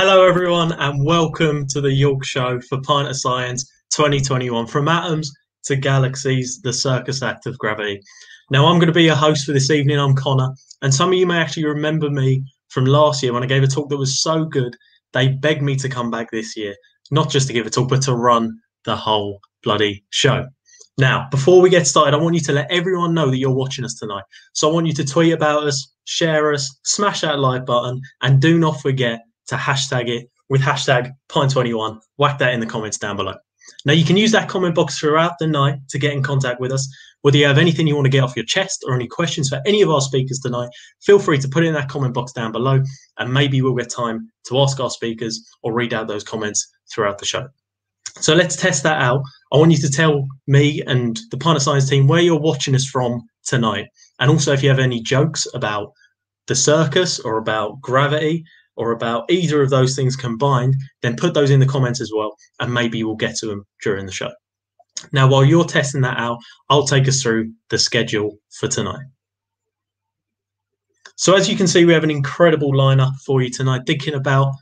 Hello, everyone, and welcome to the York Show for Pint of Science 2021. From atoms to galaxies, the circus act of gravity. Now, I'm going to be your host for this evening. I'm Connor, and some of you may actually remember me from last year when I gave a talk that was so good, they begged me to come back this year, not just to give a talk, but to run the whole bloody show. Now, before we get started, I want you to let everyone know that you're watching us tonight. So I want you to tweet about us, share us, smash that like button, and do not forget to hashtag it with hashtag Pint21. Whack that in the comments down below. Now, you can use that comment box throughout the night to get in contact with us. Whether you have anything you want to get off your chest or any questions for any of our speakers tonight, feel free to put it in that comment box down below, and maybe we'll get time to ask our speakers or read out those comments throughout the show. So let's test that out. I want you to tell me and the Pint of Science team where you're watching us from tonight. And also, if you have any jokes about the circus or about gravity or about either of those things combined, then put those in the comments as well, and maybe we'll get to them during the show. Now, while you're testing that out, I'll take us through the schedule for tonight. So, as you can see, we have an incredible lineup for you tonight, thinking about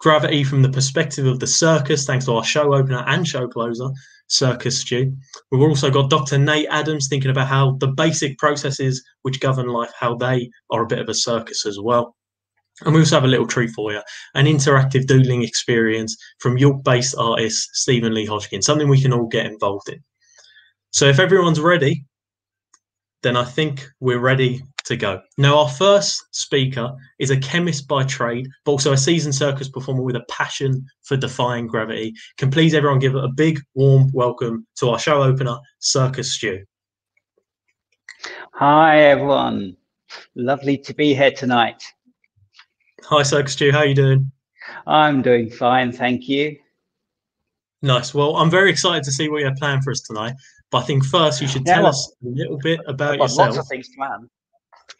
gravity from the perspective of the circus, thanks to our show opener and show closer, Circus Stu. We've also got Dr. Nate Adams thinking about how the basic processes which govern life, how they are a bit of a circus as well. And we also have a little treat for you an interactive doodling experience from York based artist Stephen Lee Hodgkin, something we can all get involved in. So, if everyone's ready, then I think we're ready to go. Now, our first speaker is a chemist by trade, but also a seasoned circus performer with a passion for defying gravity. Can please everyone give a big, warm welcome to our show opener, Circus Stu. Hi, everyone. Lovely to be here tonight. Hi, Circus Stu. How are you doing? I'm doing fine, thank you. Nice. Well, I'm very excited to see what you have planned for us tonight. But I think first you should tell well, us a little bit about I've yourself. Lots of things planned.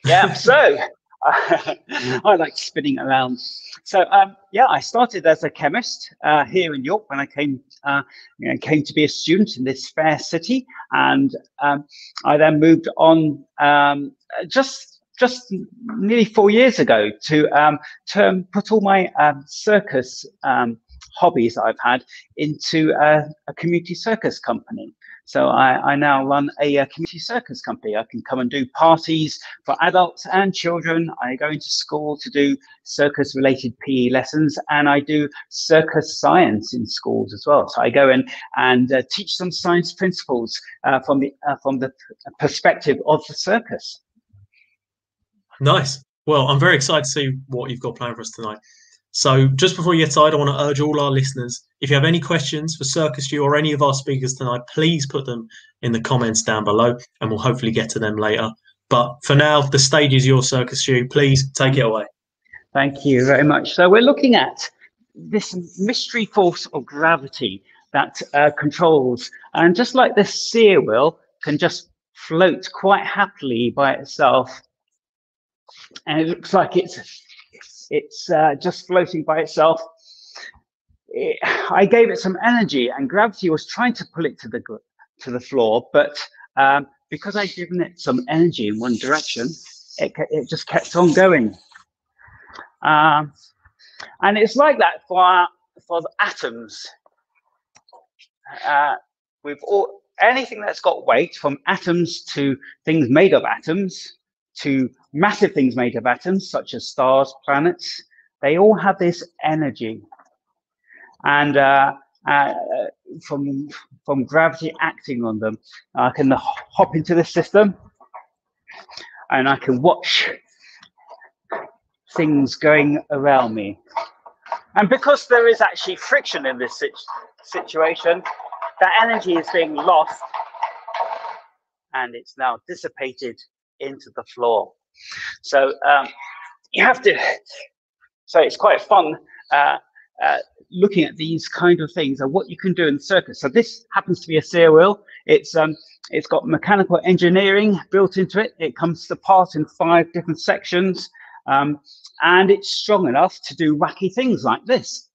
Yeah. so I like spinning around. So um, yeah, I started as a chemist uh, here in York when I came, uh, you know, came to be a student in this fair city, and um, I then moved on um, just just nearly four years ago to um, to put all my um, circus um, hobbies that I've had into a, a community circus company. So I, I, now run a, a, community circus company. I can come and do parties for adults and children. I go into school to do circus related PE lessons and I do circus science in schools as well. So I go in and uh, teach some science principles uh, from the uh, from the perspective of the circus. Nice. Well, I'm very excited to see what you've got planned for us tonight. So, just before you get started, I want to urge all our listeners if you have any questions for Circus Stu or any of our speakers tonight, please put them in the comments down below and we'll hopefully get to them later. But for now, the stage is your Circus Stu. Please take it away. Thank you very much. So, we're looking at this mystery force of gravity that uh, controls, and just like the Cyr wheel can just float quite happily by itself and it looks like it's it's uh, just floating by itself. It, I gave it some energy, and gravity was trying to pull it to the to the floor, but um, because I'd given it some energy in one direction, it it just kept on going. Um, and it's like that for for the atoms. Uh, we've all anything that's got weight, from atoms to things made of atoms, to massive things made of atoms, such as stars, planets, they all have this energy. And uh, uh, from, from gravity acting on them, I can hop into this system and I can watch things going around me. And because there is actually friction in this situ situation, that energy is being lost and it's now dissipated into the floor. So um, you have to, so it's quite fun uh, uh, looking at these kind of things and what you can do in the circus. So this happens to be a Cyr wheel. It's um, it's got mechanical engineering built into it. It comes apart in five different sections, um, and it's strong enough to do wacky things like this.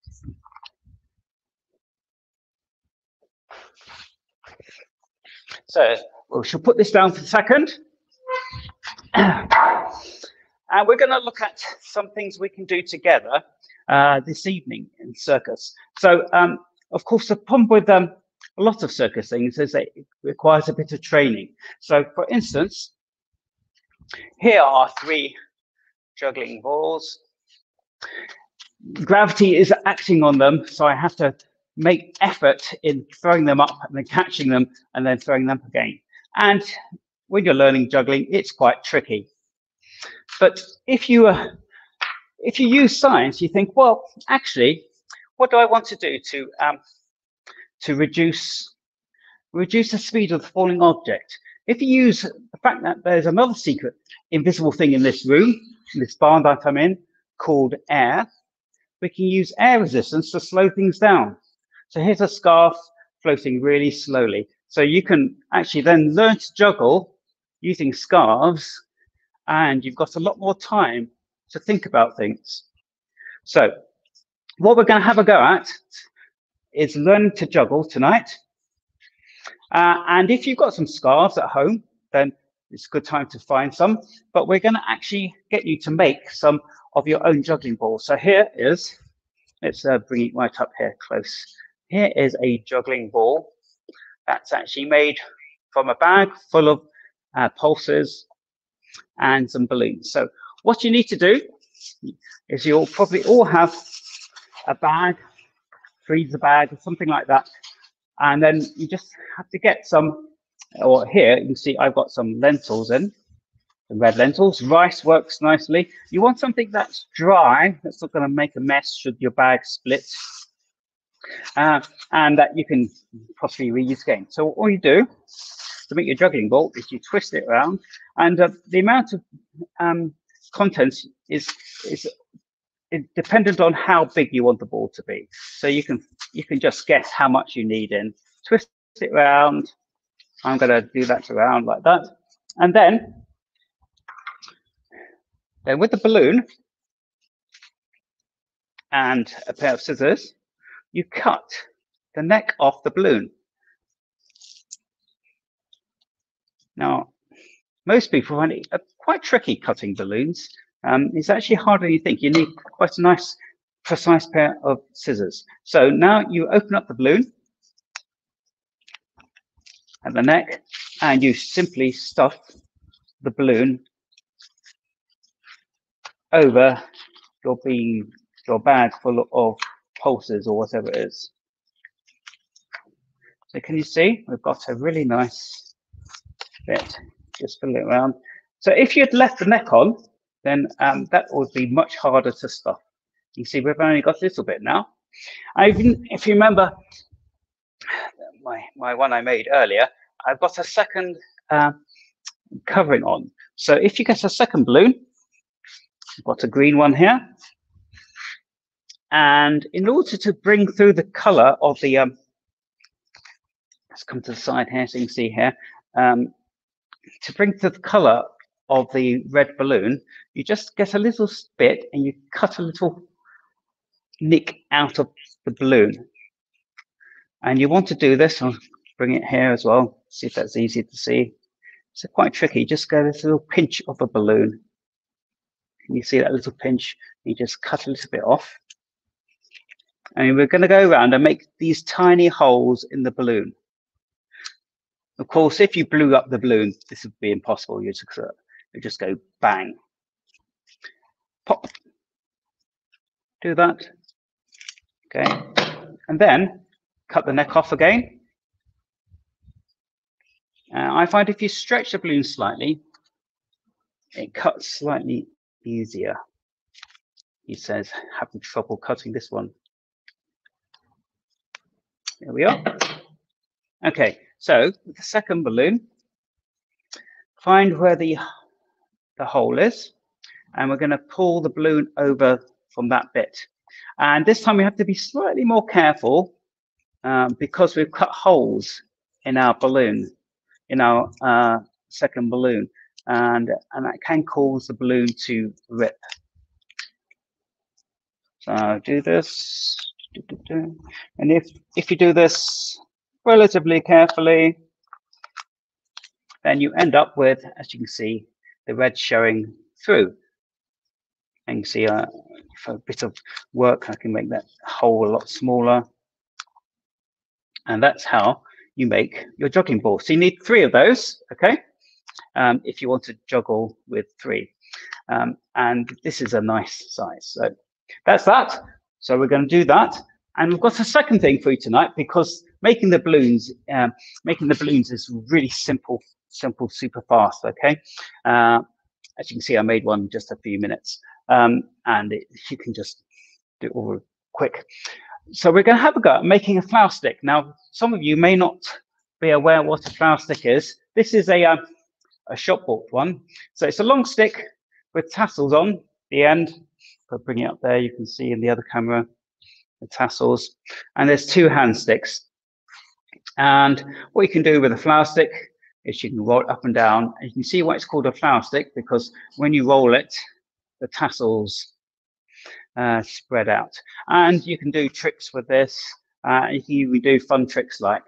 So we shall put this down for a second. And we're going to look at some things we can do together uh, this evening in circus. So, um, of course, the problem with um, a lot of circus things is that it requires a bit of training. So, for instance, here are three juggling balls. Gravity is acting on them, so I have to make effort in throwing them up and then catching them and then throwing them up again. And when you're learning juggling, it's quite tricky. But if you uh, if you use science, you think, well, actually, what do I want to do to um, to reduce reduce the speed of the falling object? If you use the fact that there's another secret invisible thing in this room, in this barn that I'm in, called air, we can use air resistance to slow things down. So here's a scarf floating really slowly. So you can actually then learn to juggle using scarves and you've got a lot more time to think about things. So what we're going to have a go at is learning to juggle tonight. Uh, and if you've got some scarves at home, then it's a good time to find some. But we're going to actually get you to make some of your own juggling balls. So here is, let's uh, bring it right up here close. Here is a juggling ball that's actually made from a bag full of uh, pulses and some balloons. So what you need to do is you'll probably all have a bag, freezer bag, or something like that. And then you just have to get some, or here you can see I've got some lentils in, some red lentils. Rice works nicely. You want something that's dry, that's not going to make a mess should your bag split. Uh, and that you can possibly reuse again. So all you do to make your juggling ball is you twist it around, and uh, the amount of um, contents is is dependent on how big you want the ball to be. So you can you can just guess how much you need in. Twist it around. I'm going to do that around like that, and then then with the balloon and a pair of scissors, you cut the neck off the balloon. Now, most people find it quite tricky cutting balloons. Um, it's actually harder than you think. You need quite a nice, precise pair of scissors. So now you open up the balloon at the neck, and you simply stuff the balloon over your bean, your bag full of pulses or whatever it is. So can you see? We've got a really nice Just fill it around. So if you'd left the neck on, then um, that would be much harder to stuff. You see, we've only got a little bit now. I if you remember my, my one I made earlier, I've got a second uh, covering on. So if you get a second balloon, I've got a green one here. And in order to bring through the color of the, um, let's come to the side here so you can see here, um, to bring to the color of the red balloon, you just get a little bit and you cut a little nick out of the balloon. And you want to do this, I'll bring it here as well, see if that's easy to see. It's quite tricky, just get this little pinch of a balloon. Can you see that little pinch? You just cut a little bit off. And we're going to go around and make these tiny holes in the balloon. Of course, if you blew up the balloon, this would be impossible. You just, you just go bang, pop, do that. Okay, and then cut the neck off again. Uh, I find if you stretch the balloon slightly, it cuts slightly easier. He says, having trouble cutting this one. There we are. Okay, so the second balloon, find where the the hole is, and we're going to pull the balloon over from that bit. And this time we have to be slightly more careful um, because we've cut holes in our balloon, in our uh, second balloon, and and that can cause the balloon to rip. So do this, and if if you do this relatively carefully, then you end up with, as you can see, the red showing through. And you see, uh, a bit of work, I can make that hole a lot smaller. And that's how you make your jogging ball. So you need three of those, okay? Um, if you want to juggle with three. Um, and this is a nice size. So that's that. So we're going to do that. And we've got a second thing for you tonight because making the balloons, um, making the balloons is really simple, simple, super fast. Okay. Uh, as you can see, I made one in just a few minutes, um, and it, you can just do it all quick. So we're going to have a go at making a flower stick. Now, some of you may not be aware what a flower stick is. This is a uh, a shop bought one. So it's a long stick with tassels on the end. If I bring it up there, you can see in the other camera the tassels. And there's two hand sticks. And what you can do with a flower stick is you can roll it up and down. And you can see why it's called a flower stick because when you roll it, the tassels uh, spread out. And you can do tricks with this. Uh, you can even do fun tricks like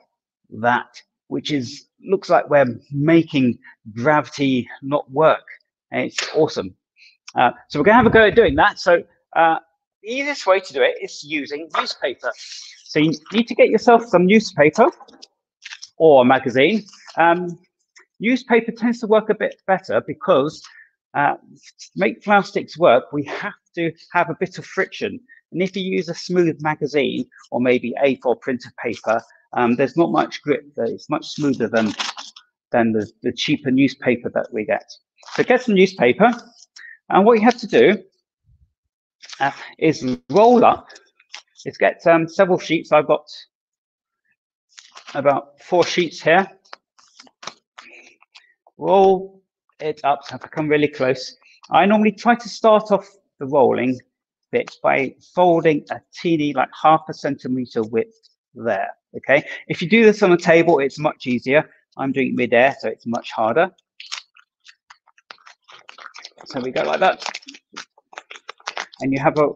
that, which is looks like we're making gravity not work. And it's awesome. Uh, so we're going to have a go at doing that. So uh, the easiest way to do it is using newspaper. So you need to get yourself some newspaper or a magazine. Um, newspaper tends to work a bit better because uh, to make flower sticks work, we have to have a bit of friction. And if you use a smooth magazine or maybe A4 printer paper, um, there's not much grip. It's much smoother than than the, the cheaper newspaper that we get. So get some newspaper, and what you have to do uh, is roll up. Let's get um, several sheets. I've got about four sheets here. Roll it up. So I come really close, I normally try to start off the rolling bit by folding a teeny, like half a centimeter width there. Okay, if you do this on a table, it's much easier. I'm doing mid-air, so it's much harder. So we go like that, and you have a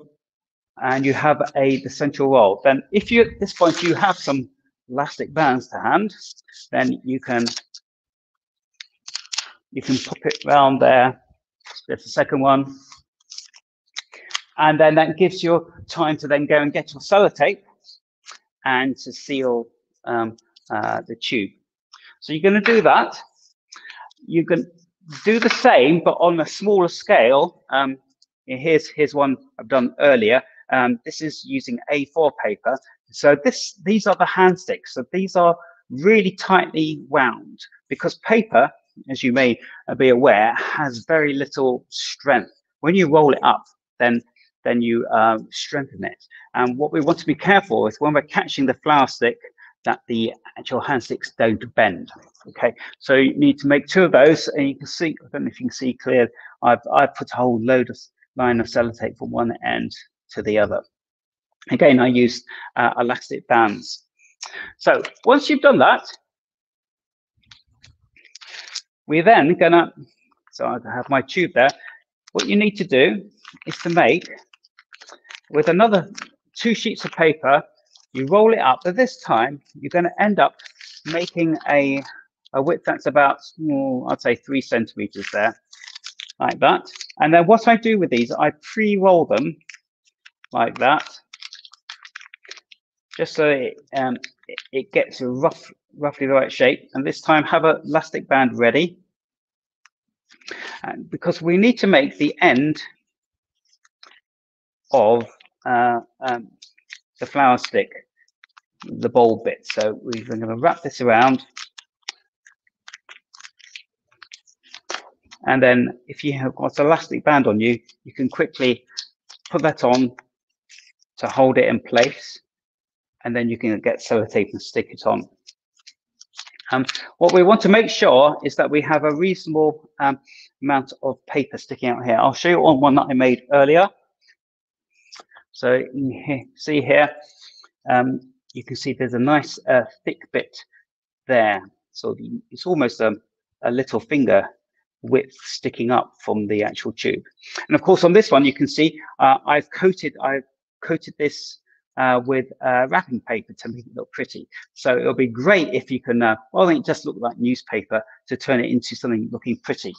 and you have a the central roll. Then, if you at this point you have some elastic bands to hand, then you can you can pop it round there. There's the second one, and then that gives you time to then go and get your sellotape and to seal um, uh, the tube. So you're going to do that. You can do the same, but on a smaller scale. Um, here's here's one I've done earlier. Um, this is using A4 paper. So this these are the hand sticks. So these are really tightly wound because paper, as you may be aware, has very little strength. When you roll it up, then then you um, strengthen it. And what we want to be careful is when we're catching the flower stick, that the actual hand sticks don't bend. Okay, so you need to make two of those, and you can see. I don't know if you can see clear. I've I've put a whole load of line of sellotape from one end to the other. Again, I used uh, elastic bands. So once you've done that, we're then gonna. So I have my tube there. What you need to do is to make with another two sheets of paper, you roll it up, but this time you're to end up making a, a width that's about, oh, I'd say three centimeters there, like that. And then what I do with these, I pre-roll them like that, just so it, um, it, gets rough, roughly the right shape. And this time have a elastic band ready. And because we need to make the end of uh, um, the flower stick, the bulb bit. So we're going to wrap this around. And then if you have got elastic band on you, you can quickly put that on to hold it in place. And then you can get sellotape and stick it on. Um, what we want to make sure is that we have a reasonable um, amount of paper sticking out here. I'll show you on one that I made earlier. So you can see here, um, you can see there's a nice uh, thick bit there. So it's almost a, a little finger width sticking up from the actual tube. And of course, on this one, you can see uh, I've coated I've coated this uh, with uh, wrapping paper to make it look pretty. So it'll be great if you can, uh, well, it just look like newspaper to turn it into something looking pretty.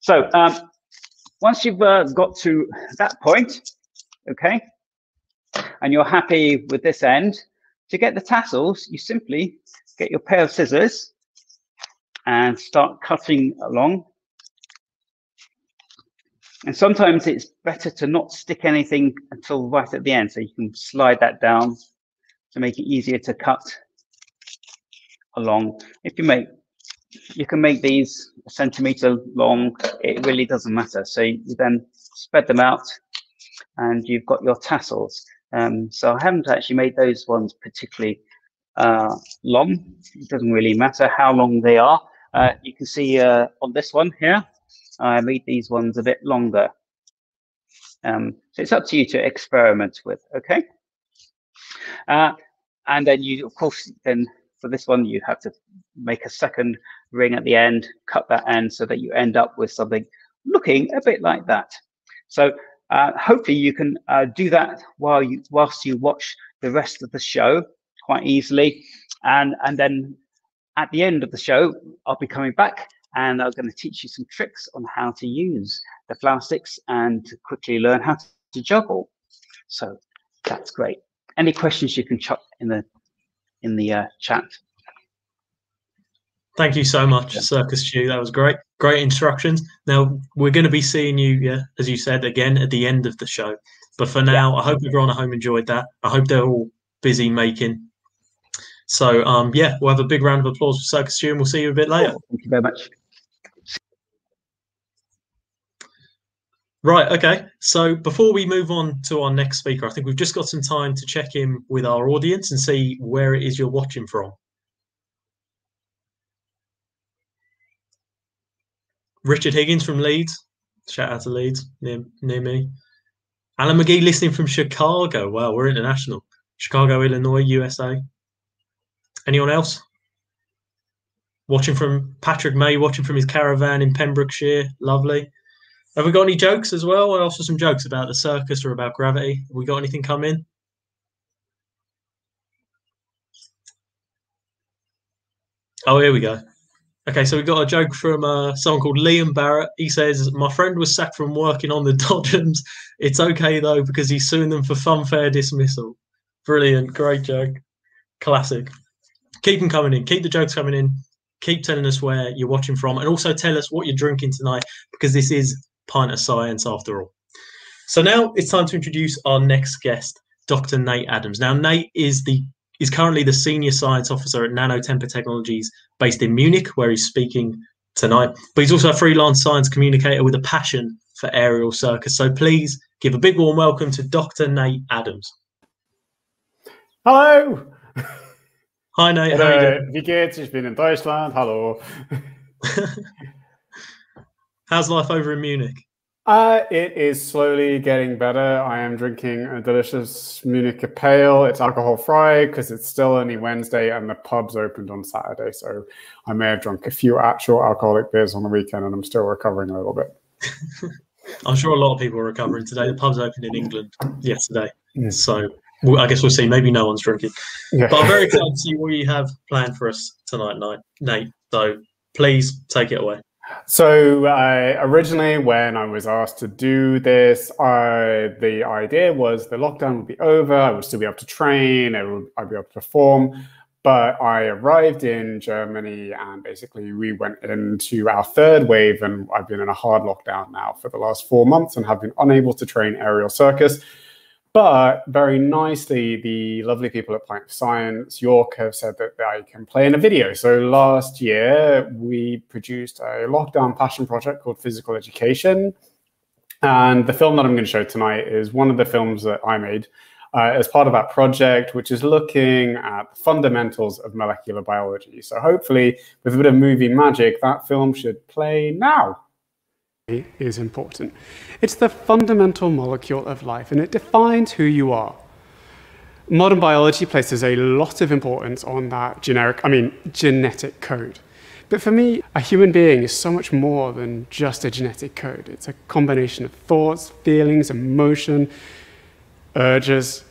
So um, once you've uh, got to that point, okay? And you're happy with this end. To get the tassels, you simply get your pair of scissors and start cutting along. And sometimes it's better to not stick anything until right at the end. So you can slide that down to make it easier to cut along. If you make, you can make these a centimeter long, it really doesn't matter. So you then spread them out and you've got your tassels. Um, so I haven't actually made those ones particularly uh, long. It doesn't really matter how long they are. Uh, you can see uh, on this one here, I made these ones a bit longer. Um, so it's up to you to experiment with, okay? Uh, and then you, of course, then for this one, you have to make a second ring at the end, cut that end so that you end up with something looking a bit like that. So uh, hopefully you can uh, do that while you whilst you watch the rest of the show quite easily. And, and then at the end of the show, I'll be coming back and I'm going to teach you some tricks on how to use the flower sticks and to quickly learn how to juggle. So that's great. Any questions you can chuck in the in the uh, chat. Thank you so much, yeah. Circus Stu. That was great. Great instructions. Now we're going to be seeing you, yeah, as you said, again at the end of the show. But for now, yeah. I hope everyone at home enjoyed that. I hope they're all busy making. So um, yeah, we'll have a big round of applause for Circus Stu, and we'll see you a bit later. Thank you very much. Right, okay. So before we move on to our next speaker, I think we've just got some time to check in with our audience and see where it is you're watching from. Richard Higgins from Leeds. Shout out to Leeds, near, near me. Alan McGee listening from Chicago. Wow, we're international. Chicago, Illinois, USA. Anyone else? Watching from Patrick May, watching from his caravan in Pembrokeshire. Lovely. Have we got any jokes as well? Or also some jokes about the circus or about gravity? Have we got anything coming? Oh, here we go. Okay, so we got a joke from uh, someone called Liam Barrett. He says, "My friend was sacked from working on the Dodgems. It's okay though because he's suing them for funfair dismissal." Brilliant, great joke, classic. Keep them coming in. Keep the jokes coming in. Keep telling us where you're watching from, and also tell us what you're drinking tonight because this is pint of science after all. So now it's time to introduce our next guest, Dr. Nate Adams. Now, Nate is the is currently the senior science officer at Nanotemper Technologies, based in Munich, where he's speaking tonight. But he's also a freelance science communicator with a passion for aerial circus. So please give a big warm welcome to Dr. Nate Adams. Hello. Hi Nate. How uh, wie geht's? Ich bin in Deutschland. Hallo. How's life over in Munich? Uh, it is slowly getting better. I am drinking a delicious Munich Pale. It's alcohol free because it's still only Wednesday and the pub's opened on Saturday. So I may have drunk a few actual alcoholic beers on the weekend and I'm still recovering a little bit. I'm sure a lot of people are recovering today. The pub's opened in England yesterday. Mm. So well, I guess we'll see. Maybe no one's drinking. Yeah. But I'm very excited to see what you have planned for us tonight, Nate. So please take it away. So uh, originally, when I was asked to do this, uh, the idea was the lockdown would be over. I would still be able to train. I would, I'd be able to perform. But I arrived in Germany, and basically we went into our third wave, and I've been in a hard lockdown now for the last four months, and have been unable to train aerial circus. But very nicely, the lovely people at Pint of Science York have said that I can play in a video. So last year, we produced a lockdown passion project called Physical Education. And the film that I'm going to show tonight is one of the films that I made uh, as part of that project, which is looking at the fundamentals of molecular biology. So hopefully, with a bit of movie magic, that film should play now is important. It's the fundamental molecule of life, and it defines who you are. Modern biology places a lot of importance on that generic, I mean, genetic code. But for me, a human being is so much more than just a genetic code. It's a combination of thoughts, feelings, emotion, urges.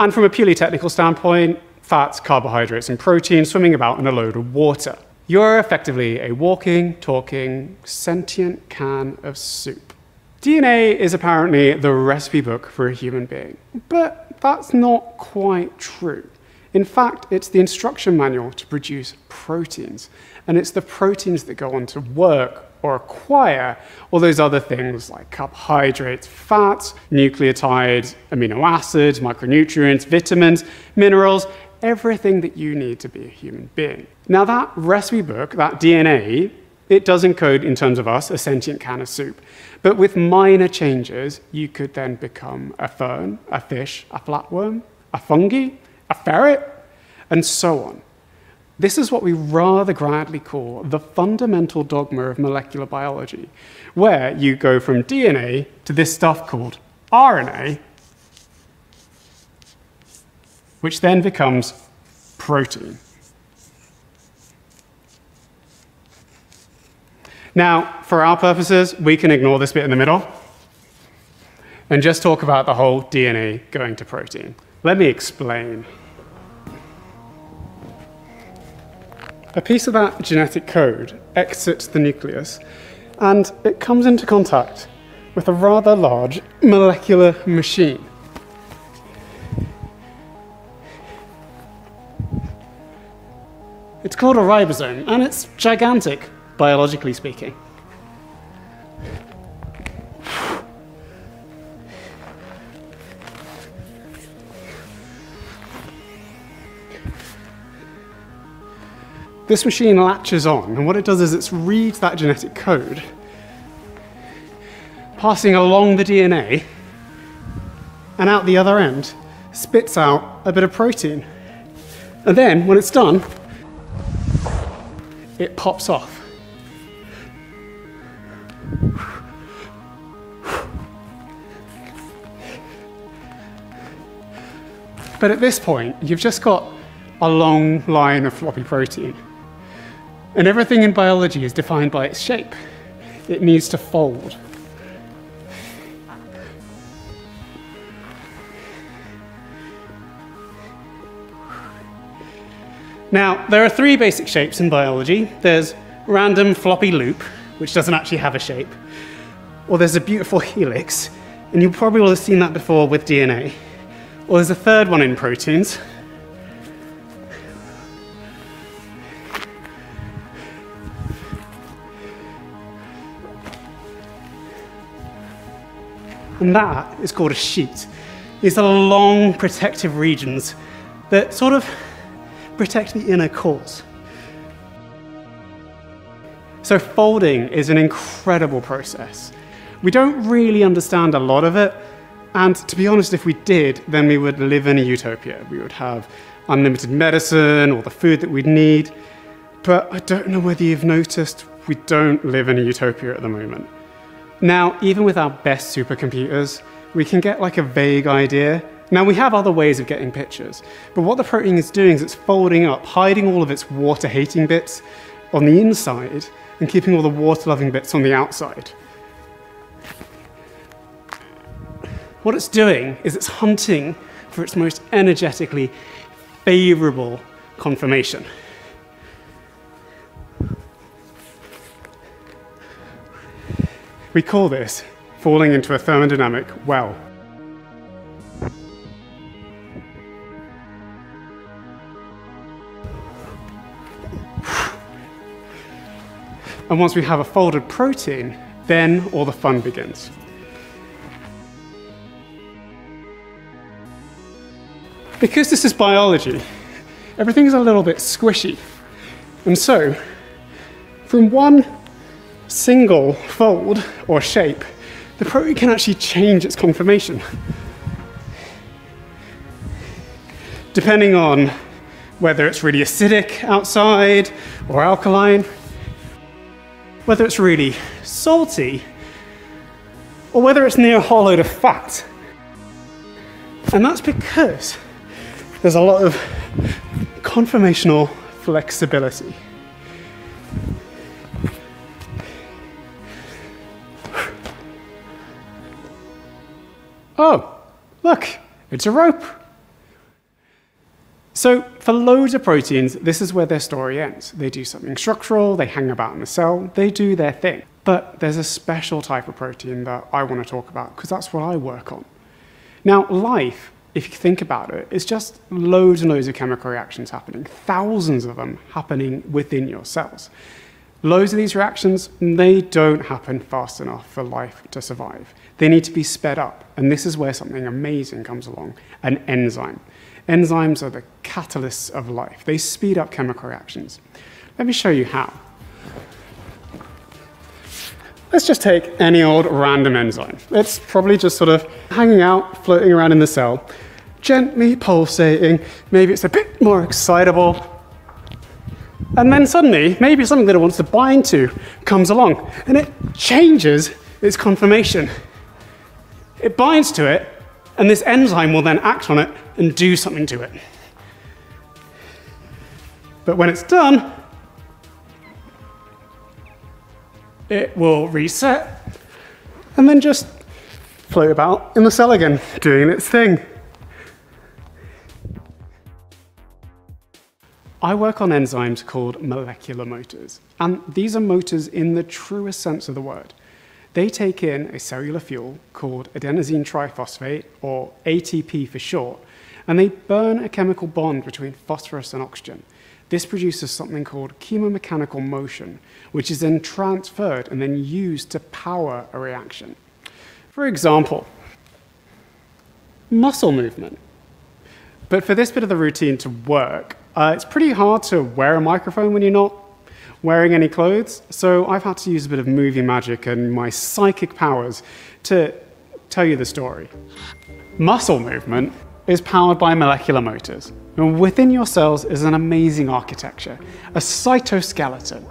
And from a purely technical standpoint, fats, carbohydrates, and proteins swimming about in a load of water. You're effectively a walking, talking, sentient can of soup. DNA is apparently the recipe book for a human being, but that's not quite true. In fact, it's the instruction manual to produce proteins, and it's the proteins that go on to work or acquire all those other things like carbohydrates, fats, nucleotides, amino acids, micronutrients, vitamins, minerals, everything that you need to be a human being. Now, that recipe book, that DNA, it does encode in terms of us a sentient can of soup. But with minor changes, you could then become a fern, a fish, a flatworm, a fungi, a ferret, and so on. This is what we rather gladly call the fundamental dogma of molecular biology, where you go from DNA to this stuff called RNA, which then becomes protein. Now, for our purposes, we can ignore this bit in the middle and just talk about the whole DNA going to protein. Let me explain. A piece of that genetic code exits the nucleus and it comes into contact with a rather large molecular machine. It's called a ribosome and it's gigantic, biologically speaking. This machine latches on, and what it does is it reads that genetic code, passing along the DNA, and out the other end spits out a bit of protein. And then, when it's done, it pops off. But at this point, you've just got a long line of floppy protein. And everything in biology is defined by its shape. It needs to fold. Now, there are three basic shapes in biology. There's random floppy loop, which doesn't actually have a shape. Or there's a beautiful helix, and you probably will have seen that before with DNA. Or there's a third one in proteins, And that is called a sheet. These are long protective regions that sort of protect the inner cores. So folding is an incredible process. We don't really understand a lot of it, and to be honest, if we did, then we would live in a utopia. We would have unlimited medicine, all the food that we'd need. But I don't know whether you've noticed, we don't live in a utopia at the moment. Now, even with our best supercomputers, we can get like a vague idea. Now, we have other ways of getting pictures, but what the protein is doing is it's folding up, hiding all of its water-hating bits on the inside and keeping all the water-loving bits on the outside. What it's doing is it's hunting for its most energetically favorable conformation. We call this falling into a thermodynamic well. And once we have a folded protein, then all the fun begins. Because this is biology, everything is a little bit squishy. And so, from one single fold or shape, the protein can actually change its conformation. Depending on whether it's really acidic outside or alkaline, whether it's really salty, or whether it's near a hollow to fat. And that's because there's a lot of conformational flexibility. Oh, look, it's a rope. So for loads of proteins, this is where their story ends. They do something structural, they hang about in the cell, they do their thing. But there's a special type of protein that I want to talk about because that's what I work on. Now, life, if you think about it, is just loads and loads of chemical reactions happening, thousands of them happening within your cells. Loads of these reactions, they don't happen fast enough for life to survive. They need to be sped up. And this is where something amazing comes along an enzyme. Enzymes are the catalysts of life, they speed up chemical reactions. Let me show you how. Let's just take any old random enzyme. It's probably just sort of hanging out, floating around in the cell, gently pulsating. Maybe it's a bit more excitable, and then suddenly, maybe something that it wants to bind to comes along and it changes its conformation. It binds to it, and this enzyme will then act on it and do something to it. But when it's done, it will reset and then just float about in the cell again, doing its thing. I work on enzymes called molecular motors, and these are motors in the truest sense of the word. They take in a cellular fuel called adenosine triphosphate, or ATP for short, and they burn a chemical bond between phosphorus and oxygen. This produces something called chemomechanical motion, which is then transferred and then used to power a reaction. For example, muscle movement. But for this bit of the routine to work, uh, it's pretty hard to wear a microphone when you're not wearing any clothes, so I've had to use a bit of movie magic and my psychic powers to tell you the story. Muscle movement is powered by molecular motors. And within your cells is an amazing architecture, a cytoskeleton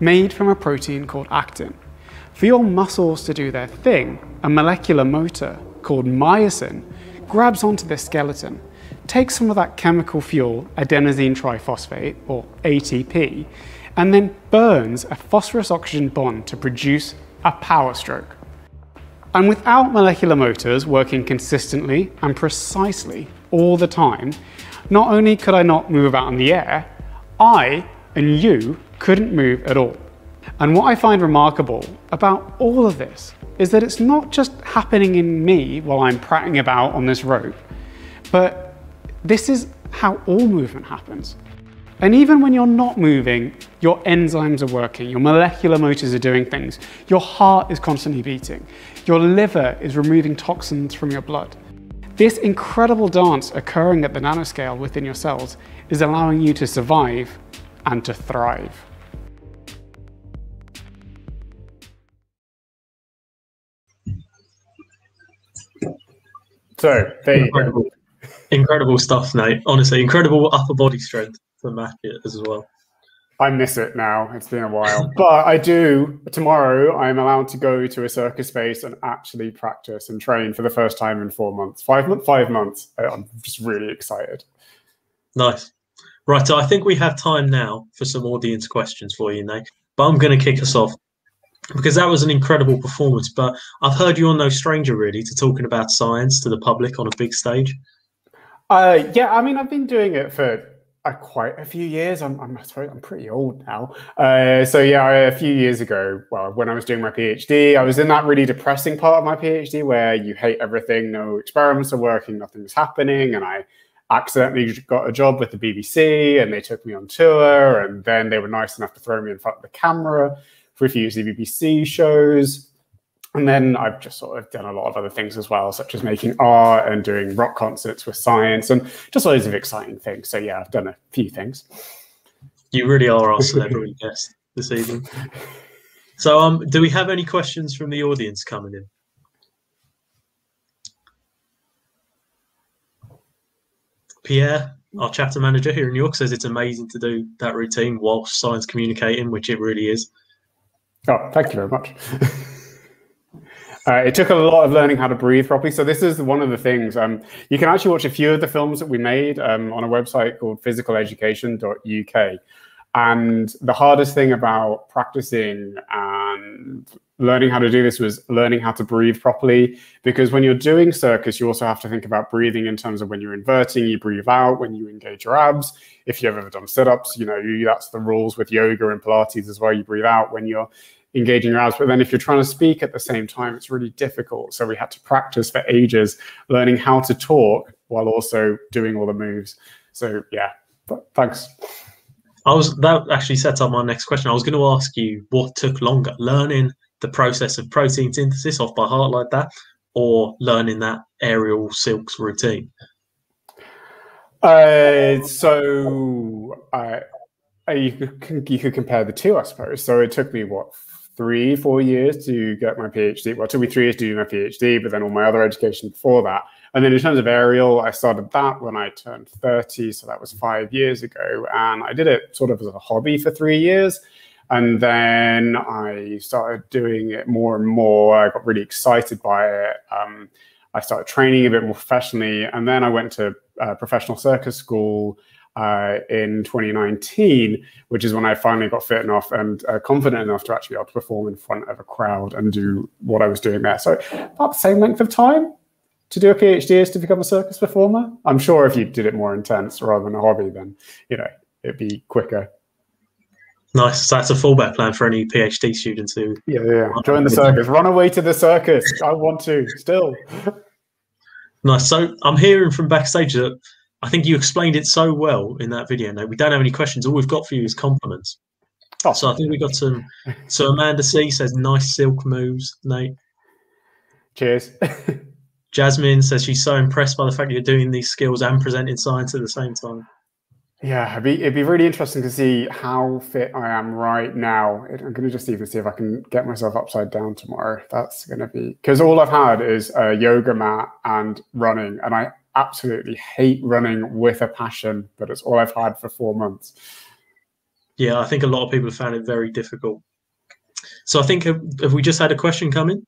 made from a protein called actin. For your muscles to do their thing, a molecular motor called myosin grabs onto this skeleton takes some of that chemical fuel, adenosine triphosphate, or ATP, and then burns a phosphorus oxygen bond to produce a power stroke. And without molecular motors working consistently and precisely all the time, not only could I not move about in the air, I and you couldn't move at all. And what I find remarkable about all of this is that it's not just happening in me while I'm prattling about on this rope, but this is how all movement happens. And even when you're not moving, your enzymes are working, your molecular motors are doing things, your heart is constantly beating, your liver is removing toxins from your blood. This incredible dance occurring at the nanoscale within your cells is allowing you to survive and to thrive. So there you go incredible stuff, Nate. Honestly, incredible upper body strength for Mackett as well. I miss it now. It's been a while, but I do. Tomorrow, I'm allowed to go to a circus space and actually practice and train for the first time in four months. Five months. Five months. I'm just really excited. Nice. Right. So I think we have time now for some audience questions for you, Nate. But I'm going to kick us off because that was an incredible performance. But I've heard you're no stranger, really, to talking about science to the public on a big stage. Uh, yeah, I mean, I've been doing it for uh, quite a few years. I'm, I'm, I'm pretty old now. Uh, so yeah, a few years ago, well, when I was doing my PhD, I was in that really depressing part of my PhD where you hate everything, no experiments are working, nothing's happening, and I accidentally got a job with the BBC, and they took me on tour, and then they were nice enough to throw me in front of the camera for a few BBC shows. And then I've just sort of done a lot of other things as well, such as making art and doing rock concerts with science and just loads of exciting things. So yeah, I've done a few things. You really are our celebrity guest this evening. So um, do we have any questions from the audience coming in? Pierre, our chapter manager here in York, says it's amazing to do that routine whilst science communicating, which it really is. Oh, thank you very much. Uh, it took a lot of learning how to breathe properly. So this is one of the things. Um, you can actually watch a few of the films that we made um, on a website called physicaleducation.uk. And the hardest thing about practicing and learning how to do this was learning how to breathe properly. Because when you're doing circus, you also have to think about breathing in terms of when you're inverting, you breathe out, when you engage your abs. If you've ever done sit ups, you know, you, that's the rules with yoga and Pilates as well. You breathe out when you're engaging your abs. But then if you're trying to speak at the same time, it's really difficult. So we had to practice for ages learning how to talk while also doing all the moves. So yeah, thanks. I was that actually set up my next question. I was going to ask you what took longer, learning the process of protein synthesis off by heart like that, or learning that aerial silks routine. Uh, so I, I, you could you could compare the two, I suppose. So it took me what three, four years to get my PhD. Well, it took me three years to do my PhD, but then all my other education before that. And then in terms of aerial, I started that when I turned 30. So that was five years ago. And I did it sort of as a hobby for three years. And then I started doing it more and more. I got really excited by it. Um, I started training a bit more professionally. And then I went to uh, professional circus school uh, in 2019, which is when I finally got fit enough and uh, confident enough to actually be able to perform in front of a crowd and do what I was doing there. So about the same length of time to do a PhD is to become a circus performer. I'm sure if you did it more intense rather than a hobby, then you know it'd be quicker. Nice. So that's a fallback plan for any PhD students who. Yeah, yeah. Join the circus. Run away to the circus. I want to still. Nice. So I'm hearing from backstage that I think you explained it so well in that video. No, we don't have any questions. All we've got for you is compliments. Oh. So I think we got some. So Amanda C says nice silk moves, Nate. Cheers. Jasmine says she's so impressed by the fact you're doing these skills and presenting science at the same time. Yeah, it'd be, it'd be really interesting to see how fit I am right now. I'm going to just even see if I can get myself upside down tomorrow. That's going to be because all I've had is a yoga mat and running, and I absolutely hate running with a passion, but it's all I've had for four months. Yeah, I think a lot of people have found it very difficult. So I think have, have we just had a question come in?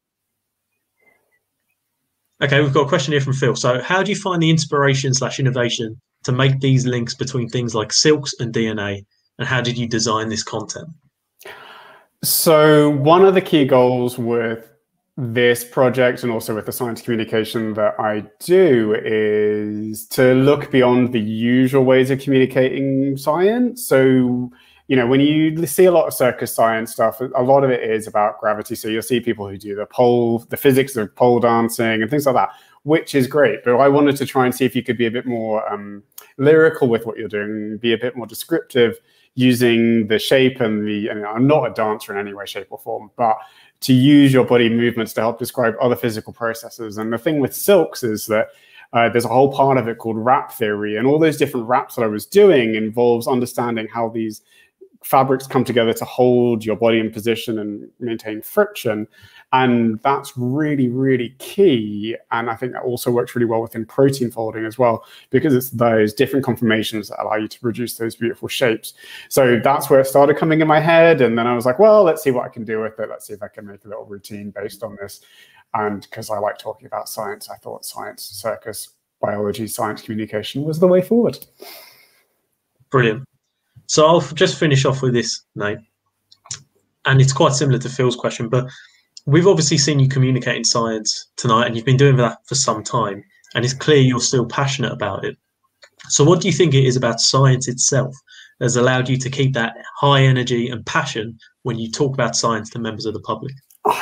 Okay, we've got a question here from Phil. So, how do you find the inspiration slash innovation to make these links between things like silks and DNA, and how did you design this content? So, one of the key goals with this project and also with the science communication that I do is to look beyond the usual ways of communicating science. So, you know, when you see a lot of circus science stuff, a lot of it is about gravity. So you'll see people who do the pole, the physics of pole dancing and things like that, which is great. But I wanted to try and see if you could be a bit more um, lyrical with what you're doing, be a bit more descriptive using the shape and the, and I'm not a dancer in any way, shape or form, but to use your body movements to help describe other physical processes. And the thing with silks is that uh, there's a whole part of it called wrap theory, and all those different wraps that I was doing involves understanding how these fabrics come together to hold your body in position and maintain friction. And that's really, really key. And I think that also works really well within protein folding as well, because it's those different conformations that allow you to produce those beautiful shapes. So that's where it started coming in my head. And then I was like, well, let's see what I can do with it. Let's see if I can make a little routine based on this. And because I like talking about science, I thought science, circus, biology, science communication was the way forward. Brilliant. So I'll just finish off with this, Nate. And it's quite similar to Phil's question, but we've obviously seen you communicating science tonight, and you've been doing that for some time. And it's clear you're still passionate about it. So, what do you think it is about science itself that has allowed you to keep that high energy and passion when you talk about science to members of the public?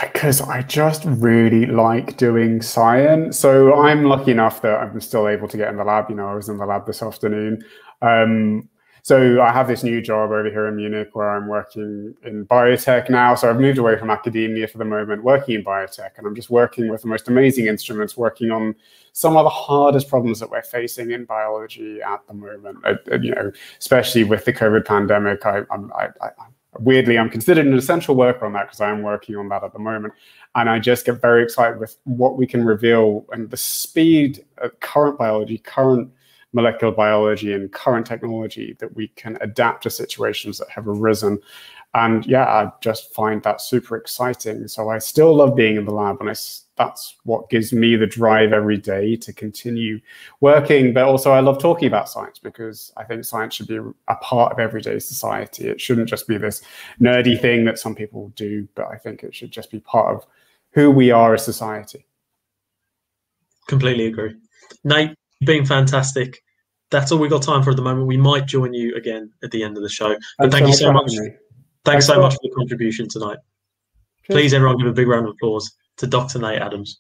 Because I just really like doing science. So I'm lucky enough that I'm still able to get in the lab. You know, I was in the lab this afternoon. Um, so I have this new job over here in Munich where I'm working in biotech now. So I've moved away from academia for the moment, working in biotech, and I'm just working with the most amazing instruments, working on some of the hardest problems that we're facing in biology at the moment. Uh, uh you know, especially with the COVID pandemic, I, I'm, I, I, weirdly I'm considered an essential worker on that because I am working on that at the moment, and I just get very excited with what we can reveal and the speed of current biology, current molecular biology and current technology that we can adapt to situations that have arisen. And yeah, I just find that super exciting. So I still love being in the lab, and I, that's what gives me the drive every day to continue working. But also, I love talking about science because I think science should be a part of everyday society. It shouldn't just be this nerdy thing that some people do, but I think it should just be part of who we are as society. Completely agree. Nate, been fantastic. That's all we got time for at the moment. We might join you again at the end of the show. But thank you so much. Thanks, thanks so much for the contribution tonight. Cheers. Please, everyone, give a big round of applause to Dr. Nate Adams.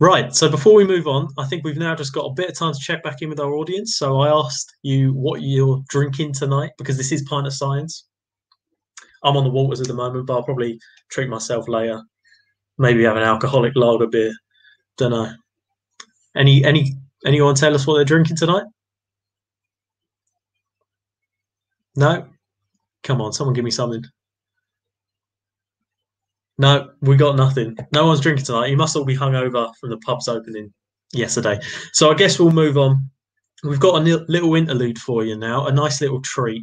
Right, so before we move on, I think we've now just got a bit of time to check back in with our audience. So I asked you what you're drinking tonight because this is Pint of Science. I'm on the waters at the moment, but I'll probably treat myself later. Maybe have an alcoholic lager beer. Don't know. Any any anyone tell us what they're drinking tonight? No? Come on, someone give me something. No, we got nothing. No one's drinking tonight. You must all be hungover from the pubs opening yesterday. So I guess we'll move on. We've got a little interlude for you now, a nice little treat,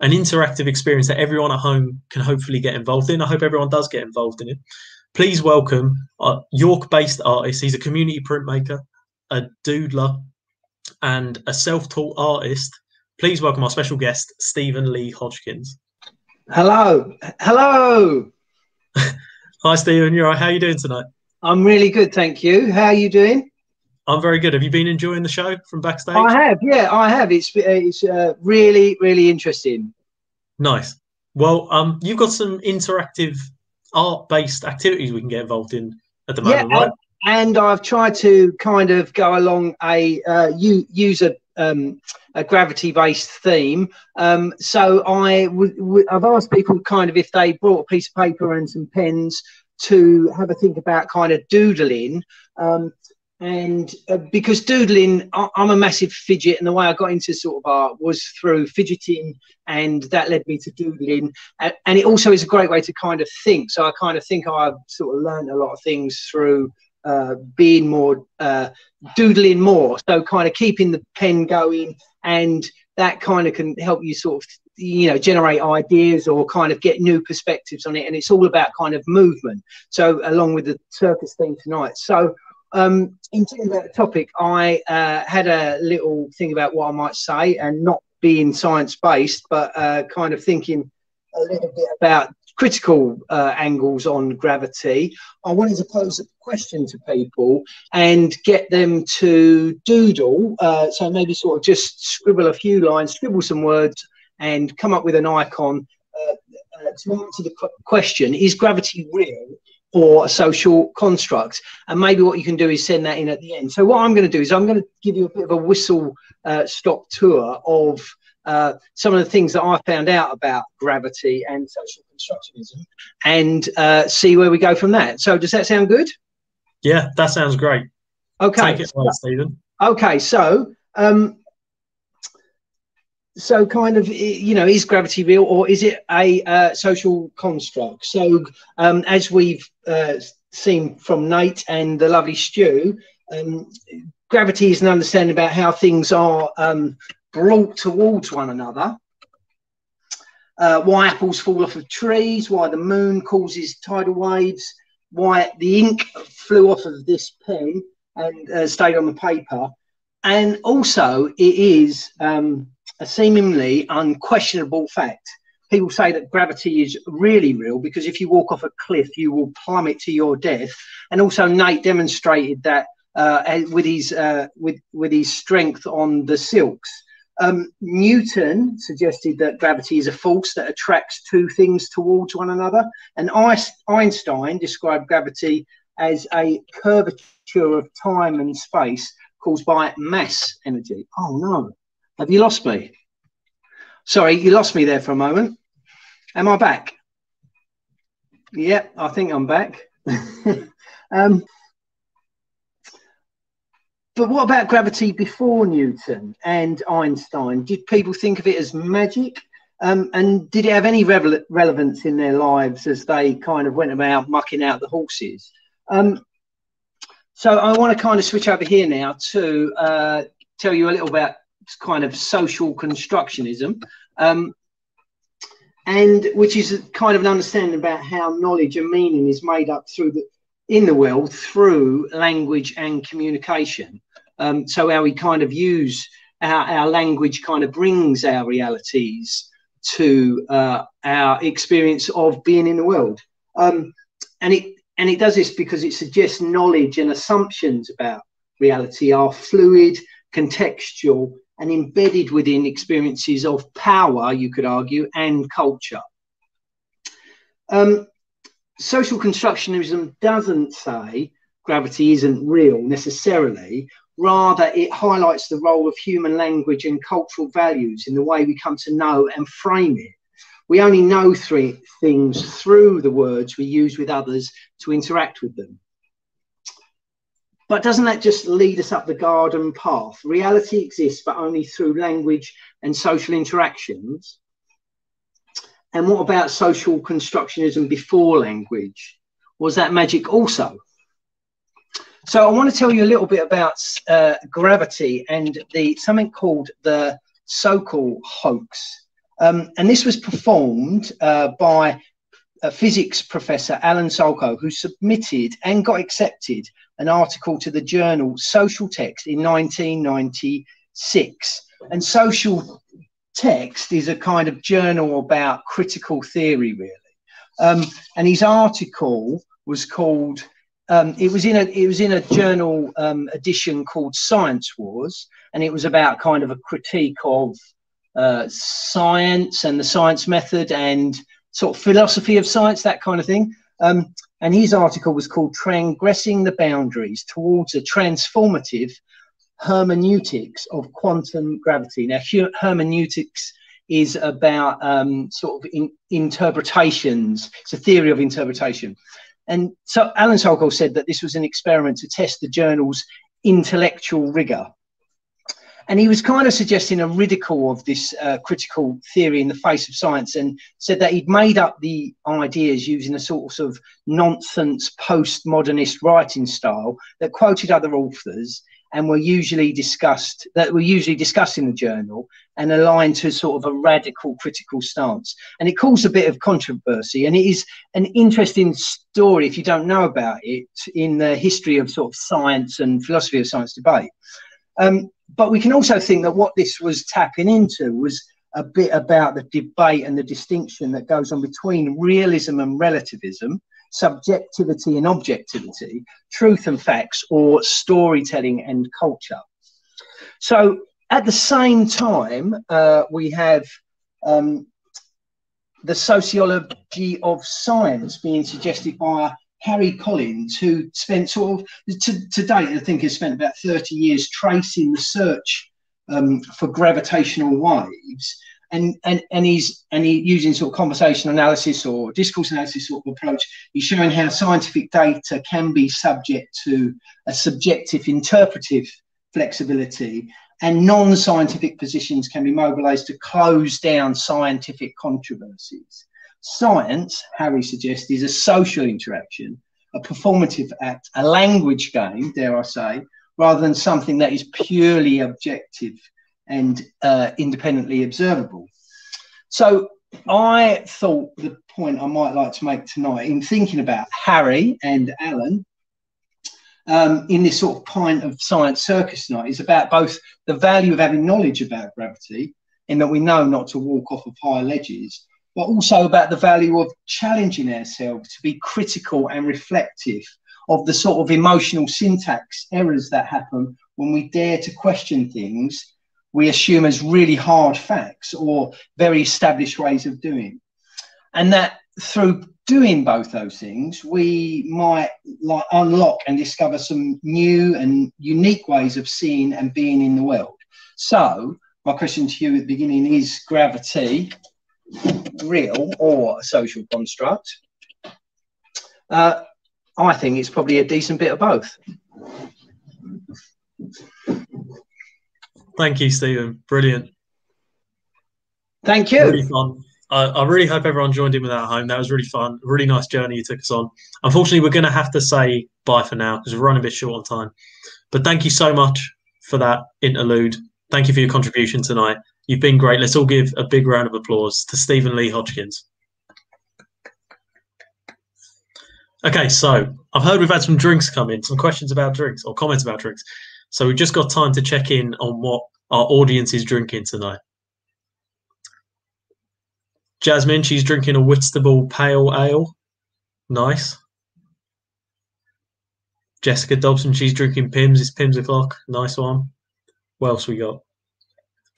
an interactive experience that everyone at home can hopefully get involved in. I hope everyone does get involved in it. Please welcome a York-based artist. He's a community printmaker, a doodler, and a self-taught artist Please welcome our special guest, Stephen Lee Hodgkins. Hello. Hello. Hi, Stephen. You're right. How are you doing tonight? I'm really good, thank you. How are you doing? I'm very good. Have you been enjoying the show from backstage? I have. Yeah, I have. It's it's uh, really really interesting. Nice. Well, um, you've got some interactive art-based activities we can get involved in at the moment, yeah, right? And I've tried to kind of go along a uh, user um, a gravity based theme. Um, so I w- w- I've asked people kind of if they brought a piece of paper and some pens to have a think about kind of doodling. Um, and uh, because doodling, I- I'm a massive fidget, and the way I got into sort of art was through fidgeting, and that led me to doodling. And, and it also is a great way to kind of think. So I kind of think I've sort of learned a lot of things through uh, being more uh, doodling more so kind of keeping the pen going and that kind of can help you sort of you know generate ideas or kind of get new perspectives on it and it's all about kind of movement so along with the circus theme tonight so um in talking about the topic i uh, had a little thing about what i might say and not being science based but uh, kind of thinking a little bit about critical uh, angles on gravity, I wanted to pose a question to people and get them to doodle. Uh, so maybe sort of just scribble a few lines, scribble some words, and come up with an icon uh, uh to answer the question: Is gravity real? Or a social construct. And maybe what you can do is send that in at the end. So what I'm going to do is I'm going to give you a bit of a whistle uh, stop tour of uh, some of the things that I found out about gravity and social constructionism and uh, see where we go from that. So, does that sound good? Yeah, that sounds great. Okay. Take it away, Stephen. Okay, so. Um, so kind of you know is gravity real or is it a uh, social construct so um, as we've uh, seen from nate and the lovely Stu um, gravity is an understanding about how things are um, brought towards one another. Uh, why apples fall off of trees, why the moon causes tidal waves, why the ink flew off of this pen and uh, stayed on the paper. And also, it is um, a seemingly unquestionable fact. People say that gravity is really real because if you walk off a cliff, you will plummet to your death. And also, Nate demonstrated that uh, with his uh, with with his strength on the silks. Um, Newton suggested that gravity is a force that attracts two things towards one another, and Einstein described gravity as a curvature of time and space caused by mass energy. Oh no, have you lost me? Sorry, you lost me there for a moment. Am I back? Yep, I think I'm back. um, but what about gravity before Newton and Einstein? Did people think of it as magic? Um, and did it have any re- relevance in their lives as they kind of went about mucking out the horses? Um, so I want to kind of switch over here now to uh, tell you a little about kind of social constructionism, um, and which is kind of an understanding about how knowledge and meaning is made up through the in the world through language and communication. Um, so how we kind of use our, our, language kind of brings our realities to uh, our experience of being in the world. Um, and it and it does this because it suggests knowledge and assumptions about reality are fluid, contextual, and embedded within experiences of power, you could argue, and culture. Um, social constructionism doesn't say gravity isn't real necessarily. Rather, it highlights the role of human language and cultural values in the way we come to know and frame it. We only know three things through the words we use with others to interact with them. But doesn't that just lead us up the garden path? Reality exists, but only through language and social interactions. And what about social constructionism before language? Was that magic also? So I want to tell you a little bit about uh, gravity and the something called the Sokal hoax. Um, and this was performed uh, by a physics professor, Alan Sokal, who submitted and got accepted an article to the journal Social Text in 1996. And Social Text is a kind of journal about critical theory, really. Um, and his article was called. Um, it was in a it was in a journal um, edition called Science Wars, and it was about kind of a critique of uh, science and the science method and sort of philosophy of science, that kind of thing. Um, and his article was called Transgressing the Boundaries Towards a Transformative Hermeneutics of Quantum Gravity. Now, hermeneutics is about um, sort of in, interpretations, it's a theory of interpretation. And so Alan Sokal said that this was an experiment to test the journal's intellectual rigor and he was kind of suggesting a ridicule of this uh, critical theory in the face of science and said that he'd made up the ideas using a sort of nonsense postmodernist writing style that quoted other authors and were usually discussed that were usually discussed in the journal and aligned to sort of a radical critical stance. And it caused a bit of controversy. And it is an interesting story if you don't know about it in the history of sort of science and philosophy of science debate um, but we can also think that what this was tapping into was a bit about the debate and the distinction that goes on between realism and relativism, subjectivity and objectivity, truth and facts, or storytelling and culture. So at the same time, uh, we have um, the sociology of science being suggested by Harry Collins, who spent sort of to, to date, I think, has spent about 30 years tracing the search um, for gravitational waves. And, and, and he's and he using sort of conversation analysis or discourse analysis sort of approach. He's showing how scientific data can be subject to a subjective interpretive flexibility, and non-scientific positions can be mobilised to close down scientific controversies. Science, Harry suggests, is a social interaction, a performative act, a language game, dare I say, rather than something that is purely objective and uh, independently observable. So I thought the point I might like to make tonight in thinking about Harry and Alan um, in this sort of pint of science circus night is about both the value of having knowledge about gravity, in that we know not to walk off of high ledges, but also about the value of challenging ourselves to be critical and reflective of the sort of emotional syntax errors that happen when we dare to question things we assume as really hard facts or very established ways of doing. And that through doing both those things, we might like unlock and discover some new and unique ways of seeing and being in the world. So, my question to you at the beginning is gravity real or a social construct. Uh, I think it's probably a decent bit of both. Thank you, Stephen. Brilliant. Thank you. Really fun. I, I really hope everyone joined in with that home. That was really fun. Really nice journey you took us on. Unfortunately, we're going to have to say bye for now because we're running a bit short on time. But thank you so much for that interlude. Thank you for your contribution tonight. You've been great. Let's all give a big round of applause to Stephen Lee Hodgkins. Okay, so I've heard we've had some drinks come in, some questions about drinks or comments about drinks. So we've just got time to check in on what our audience is drinking tonight. Jasmine, she's drinking a Whitstable Pale Ale. Nice. Jessica Dobson, she's drinking Pimm's. It's Pimm's o'clock. Nice one. What else we got?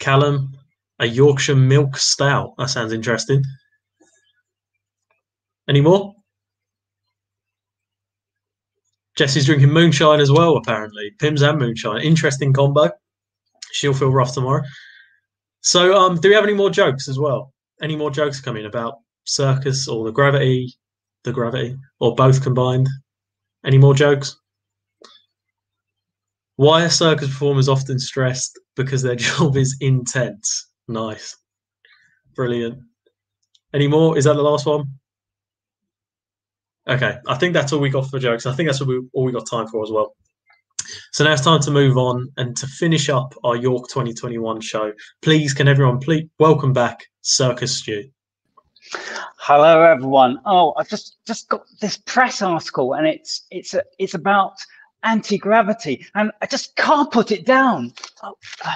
Callum, a Yorkshire Milk Stout. That sounds interesting. Any more? Jesse's drinking moonshine as well, apparently. Pimm's and moonshine. Interesting combo. She'll feel rough tomorrow. So, um, do we have any more jokes as well? Any more jokes coming about circus or the gravity, the gravity, or both combined? Any more jokes? Why are circus performers often stressed? Because their job is intense. Nice. Brilliant. Any more? Is that the last one? Okay, I think that's all we got for jokes. I think that's all we, all we got time for as well. So now it's time to move on and to finish up our York 2021 show. Please, can everyone please welcome back Circus Stu? Hello, everyone. Oh, I've just just got this press article, and it's it's a, it's about anti gravity, and I just can't put it down. Oh, uh,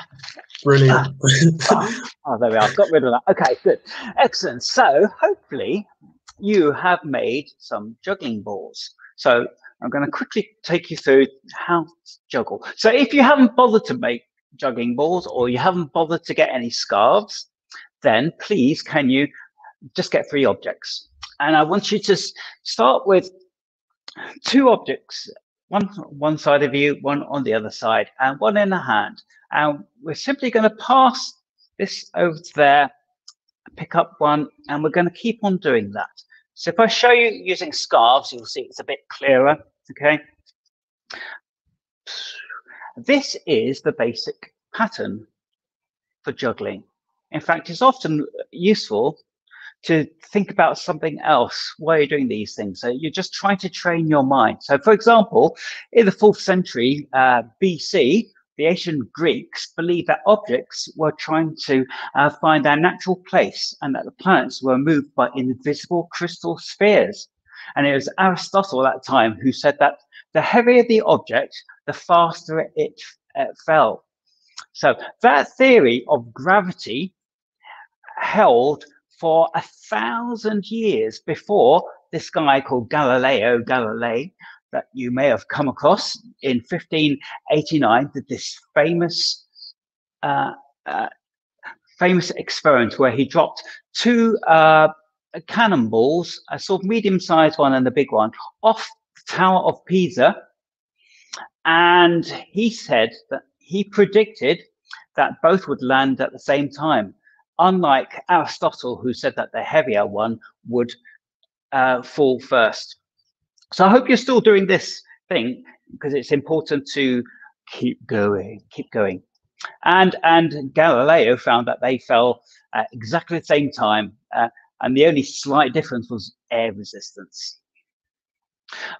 Brilliant. uh, oh, there we are. Got rid of that. Okay, good, excellent. So hopefully you have made some juggling balls. So I'm going to quickly take you through how to juggle. So if you haven't bothered to make juggling balls or you haven't bothered to get any scarves, then please can you just get three objects. And I want you to start with two objects, one one side of you, one on the other side, and one in the hand. And we're simply going to pass this over there, pick up one, and we're going to keep on doing that. So if I show you using scarves, you'll see it's a bit clearer, okay? This is the basic pattern for juggling. In fact, it's often useful to think about something else while you're doing these things. So you're just trying to train your mind. So for example, in the fourth century uh, BC, the ancient Greeks believed that objects were trying to uh, find their natural place and that the planets were moved by invisible crystal spheres. And it was Aristotle at that time who said that the heavier the object, the faster it uh, fell. So that theory of gravity held for a thousand years before this guy called Galileo Galilei that you may have come across in 1589 did this famous uh, uh, famous experiment where he dropped two uh, cannonballs, a sort of medium-sized one and a big one, off the Tower of Pisa. And he said that he predicted that both would land at the same time, unlike Aristotle, who said that the heavier one would uh, fall first. So I hope you're still doing this thing because it's important to keep going, keep going. And and Galileo found that they fell at exactly the same time, uh, and the only slight difference was air resistance.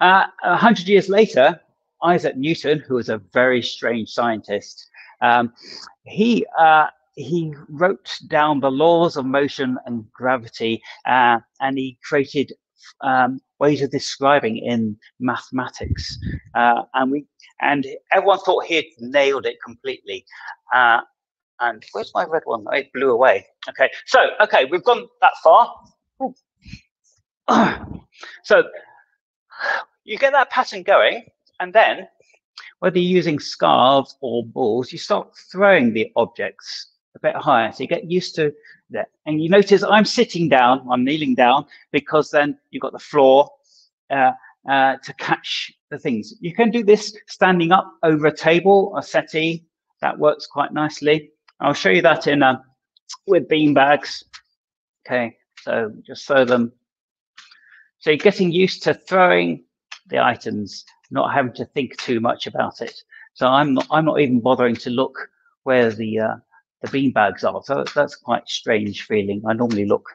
Uh, a hundred years later, Isaac Newton, who was a very strange scientist, um, he uh, he wrote down the laws of motion and gravity, uh, and he created um, ways of describing in mathematics. Uh, and we and everyone thought he had nailed it completely. Uh, and where's my red one? It blew away. Okay, so okay, we've gone that far. so you get that pattern going, and then whether you're using scarves or balls, you start throwing the objects a bit higher. So you get used to that. And you notice I'm sitting down, I'm kneeling down, because then you've got the floor uh, uh, to catch the things. You can do this standing up over a table, a settee. That works quite nicely. I'll show you that in uh, with bean bags. Okay, so just throw them. So you're getting used to throwing the items, not having to think too much about it. So I'm not, I'm not even bothering to look where the uh, the bean bags are. So that's quite strange feeling. I normally look.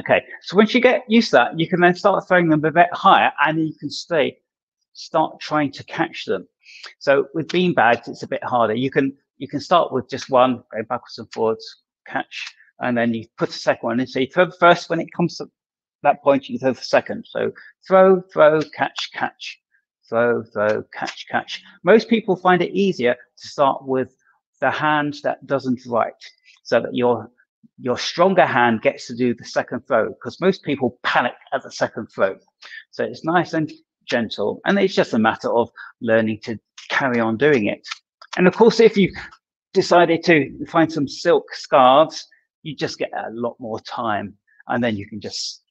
Okay, so once you get used to that, you can then start throwing them a bit higher and you can stay, start trying to catch them. So with bean bags, it's a bit harder. You can you can start with just one, go backwards and forwards, catch, and then you put the second one in. So you throw the first when it comes to that point, you throw the second. So throw, throw, catch, catch, throw, throw, catch, catch. Most people find it easier to start with the hand that doesn't write, so that your your stronger hand gets to do the second throw because most people panic at the second throw. So it's nice and gentle, and it's just a matter of learning to carry on doing it. And of course, if you decided to find some silk scarves, you just get a lot more time, and then you can just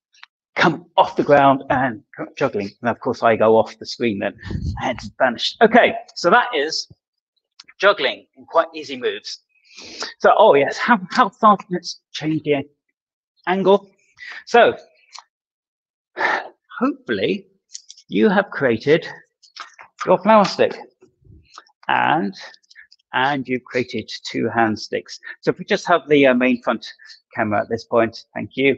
come off the ground and juggling. And of course, I go off the screen then, and vanished. Okay, so that is juggling in quite easy moves. So, oh yes, how, how far, let's change the angle. So, hopefully you have created your flower stick and and you've created two hand sticks. So if we just have the uh, main front camera at this point, thank you.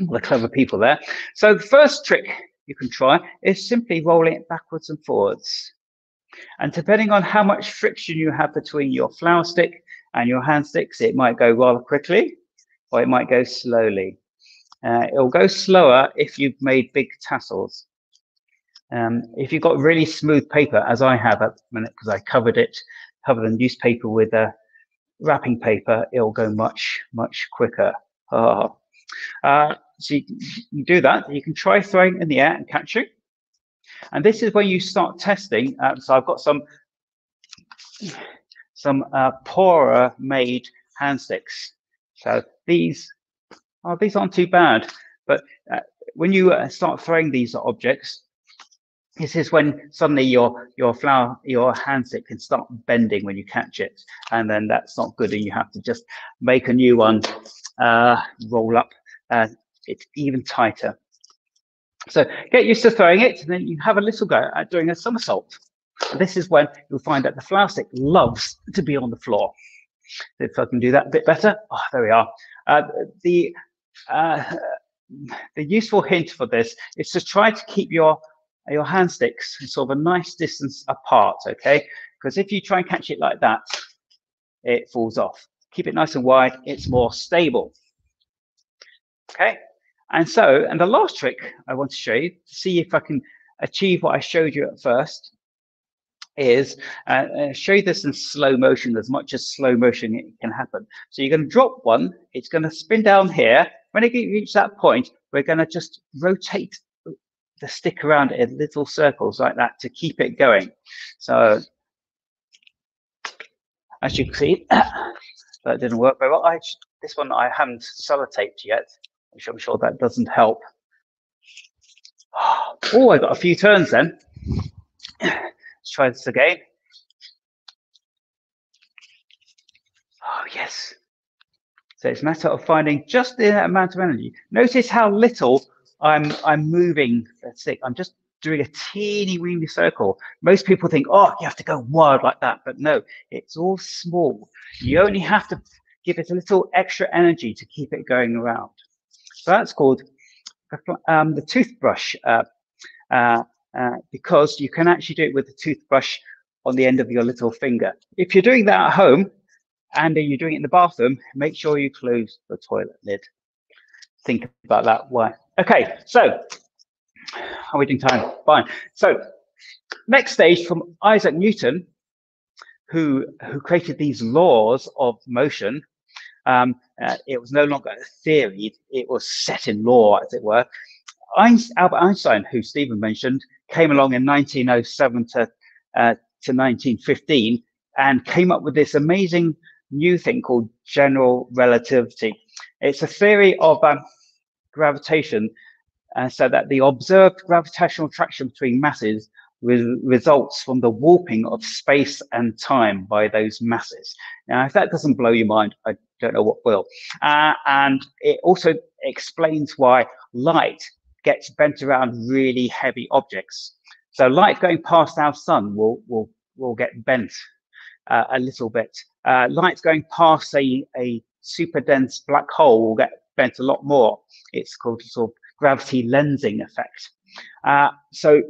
All the clever people there. So the first trick you can try is simply rolling it backwards and forwards. And depending on how much friction you have between your flower stick and your hand sticks, it might go rather quickly or it might go slowly. Uh, it'll go slower if you've made big tassels. Um, if you've got really smooth paper, as I have at the minute, because I covered it, covered the newspaper with a wrapping paper, it'll go much, much quicker. Oh. Uh, so you, you, do that. You can try throwing in the air and catching. And this is when you start testing. Uh, so I've got some some uh, poorer made hand sticks. So these, oh, these aren't too bad. But uh, when you uh, start throwing these objects, this is when suddenly your your flower your hand stick can start bending when you catch it and then that's not good and you have to just make a new one uh, roll up uh, it's even tighter so get used to throwing it, and then you have a little go at doing a somersault. This is when you'll find that the flower stick loves to be on the floor. If I can do that a bit better, oh, there we are. Uh, the uh, the useful hint for this is to try to keep your your hand sticks sort of a nice distance apart, okay? Because if you try and catch it like that, it falls off. Keep it nice and wide, it's more stable. Okay, and so, and the last trick I want to show you to see if I can achieve what I showed you at first is uh, uh, show you this in slow motion as much as slow motion can happen. So you're going to drop one, it's going to spin down here. When it reaches that point, we're going to just rotate the stick around in little circles like that to keep it going. So as you can see, that didn't work very well. I, this one I haven't sellotaped yet which I'm sure that doesn't help. Oh, I got a few turns then. Let's try this again. Oh, yes. So it's a matter of finding just the amount of energy. Notice how little I'm I'm moving the stick. I'm just doing a teeny weeny circle. Most people think, oh, you have to go wild like that. But no, it's all small. You only have to give it a little extra energy to keep it going around. So that's called um, the toothbrush uh, uh, uh, because you can actually do it with the toothbrush on the end of your little finger. If you're doing that at home and you're doing it in the bathroom, make sure you close the toilet lid. Think about that. Why? Okay, so are we doing time? Fine. So next stage from Isaac Newton, who who created these laws of motion um, uh, it was no longer a theory, it was set in law, as it were. Einstein, Albert Einstein, who Stephen mentioned, came along in 1907 to, uh, to 1915 and came up with this amazing new thing called general relativity. It's a theory of um, gravitation, uh, so that the observed gravitational attraction between masses re results from the warping of space and time by those masses. Now, if that doesn't blow your mind, I don't know what will. Uh, and it also explains why light gets bent around really heavy objects. So light going past our sun will will will get bent uh, a little bit. Uh, light going past a, a super dense black hole will get bent a lot more. It's called sort of gravity lensing effect. Uh, so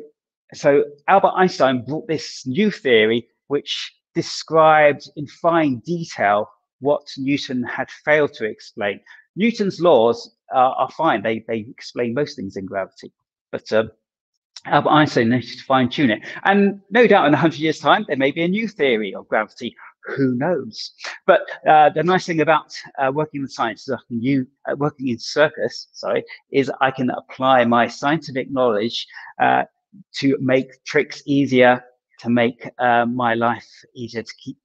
so Albert Einstein brought this new theory which described in fine detail what Newton had failed to explain. Newton's laws uh, are fine; they they explain most things in gravity, but uh, Albert Einstein needed to fine tune it. And no doubt in 100 years' time, there may be a new theory of gravity. Who knows? But uh, the nice thing about uh, working in science, you, uh, working in circus, sorry, is I can apply my scientific knowledge uh, to make tricks easier, to make uh, my life easier, to keep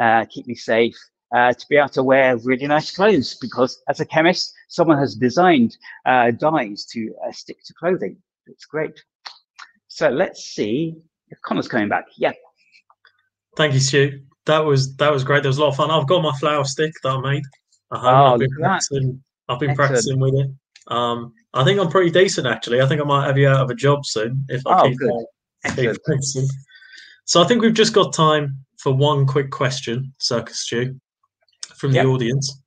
uh, keep me safe, to be able to wear really nice clothes. Because as a chemist, someone has designed dyes to stick to clothing. It's great. So let's see if Connor's coming back. Yeah. Thank you, Stu. That was that was great. There was a lot of fun. I've got my flower stick that I made. Oh, I've been practicing. I've been practicing with it. Um, I think I'm pretty decent actually. I think I might have you out of a job soon if I Oh, keep, good. keep practicing. So I think we've just got time for one quick question, Circus Stu, from Yep. the audience.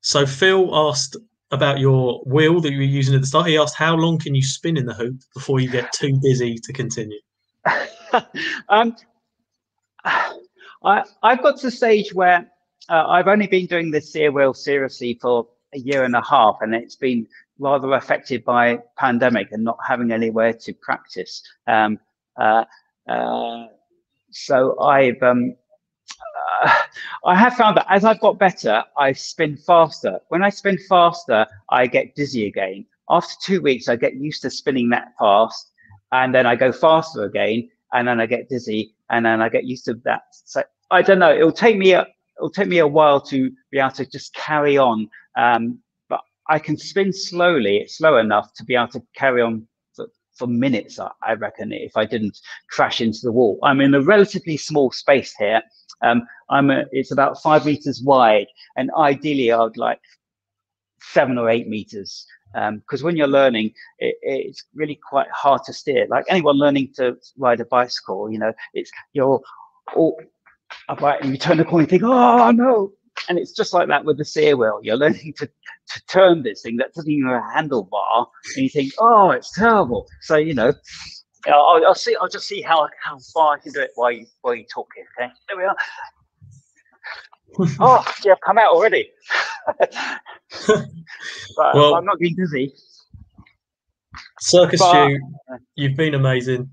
So Phil asked about your wheel that you were using at the start. He asked, "How long can you spin in the hoop before you get too dizzy to continue?" um, I, I've got to the stage where uh, I've only been doing this Cyr wheel seriously for a year and a half, and it's been rather affected by pandemic and not having anywhere to practice. Um, uh, uh, so I've um, uh, I have found that as I've got better, I spin faster. When I spin faster, I get dizzy again. After two weeks, I get used to spinning that fast, and then I go faster again, and then I get dizzy, and then I get used to that. So I don't know. It'll take me a it'll take me a while to be able to just carry on. Um, but I can spin slowly. It's slow enough to be able to carry on for, for minutes. I, I reckon if I didn't crash into the wall. I'm in a relatively small space here. Um, I'm a, it's about five meters wide, and ideally I'd like seven or eight meters. Because when you're learning, it, it's really quite hard to steer. Like anyone learning to ride a bicycle, you know, it's you're all upright and you turn the corner and think, oh no. And it's just like that with the Cyr wheel. You're learning to, to turn this thing that doesn't even have a handlebar, and you think, oh, it's terrible. So you know, I'll, I'll see. I'll just see how how far I can do it while you while you talk here. Okay, there we are. oh, yeah, come out already. but Well- I'm not getting dizzy. Circus But- you've been amazing.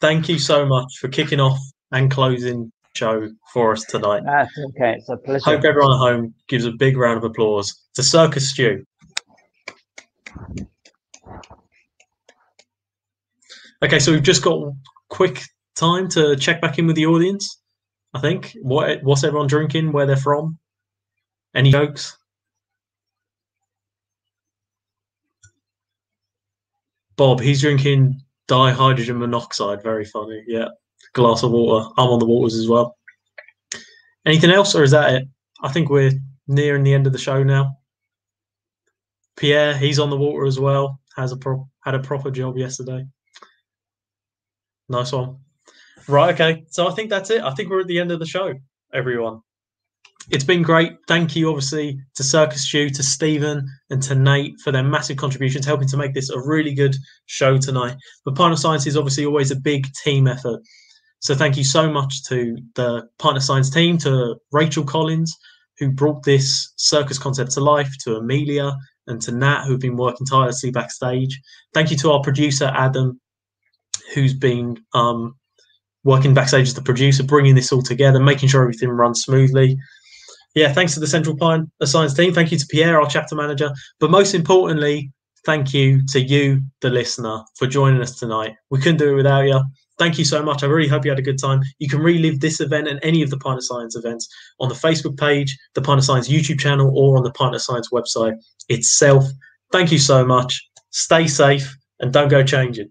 Thank you so much for kicking off and closing show for us tonight. That's okay. It's a pleasure. Hope everyone at home gives a big round of applause to Circus Stu. Okay, so we've just got quick time to check back in with the audience. I think what what's everyone drinking, where they're from, any jokes? Bob, he's drinking dihydrogen monoxide. Very funny. Yeah, glass of water. I'm on the waters as well. Anything else, or is that it? I think we're nearing the end of the show now. Pierre, he's on the water as well. Has a pro- had a proper job yesterday. Nice one. Right, okay. So I think that's it. I think we're at the end of the show, everyone. It's been great. Thank you, obviously, to Circus Stu, to Stephen, and to Nate for their massive contributions, helping to make this a really good show tonight. But Pint of Science is obviously always a big team effort. So thank you so much to the Pint of Science team, to Rachel Collins, who brought this circus concept to life, to Amelia and to Nat, who've been working tirelessly backstage. Thank you to our producer, Adam, who's been um, working backstage as the producer, bringing this all together, making sure everything runs smoothly. Yeah, thanks to the Central Pint of Science team. Thank you to Pierre, our chapter manager. But most importantly, thank you to you, the listener, for joining us tonight. We couldn't do it without you. Thank you so much. I really hope you had a good time. You can relive this event and any of the of Science events on the Facebook page, the of Science YouTube channel, or on the of Science website itself. Thank you so much. Stay safe and don't go changing.